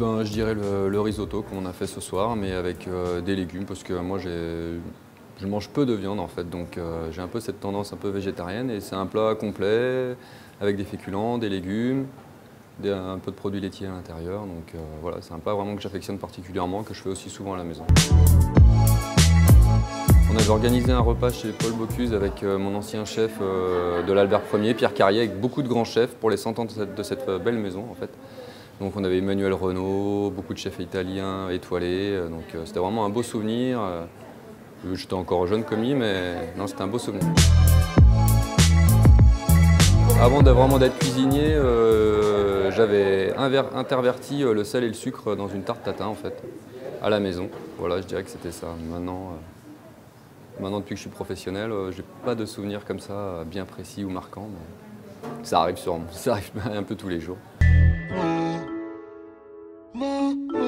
ben, Je dirais le, risotto qu'on a fait ce soir, mais avec euh, des légumes, parce que moi je mange peu de viande en fait, donc euh, j'ai un peu cette tendance un peu végétarienne et c'est un plat complet avec des féculents, des légumes, un peu de produits laitiers à l'intérieur. Donc euh, voilà, c'est un plat vraiment que j'affectionne particulièrement, que je fais aussi souvent à la maison. On avait organisé un repas chez Paul Bocuse avec mon ancien chef de l'Albert Ier, Pierre Carrier, avec beaucoup de grands chefs pour les 100 ans de cette belle maison en fait. Donc on avait Emmanuel Renault, beaucoup de chefs italiens étoilés, euh, donc euh, c'était vraiment un beau souvenir. Euh, j'étais encore jeune commis, mais non, c'était un beau souvenir. Avant vraiment d'être cuisinier, j'avais interverti le sel et le sucre dans une tarte tatin en fait, à la maison. Voilà, je dirais que c'était ça. Maintenant, maintenant, depuis que je suis professionnel, j'ai pas de souvenirs comme ça bien précis ou marquants, ça arrive sûrement, ça arrive un peu tous les jours. me.